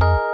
you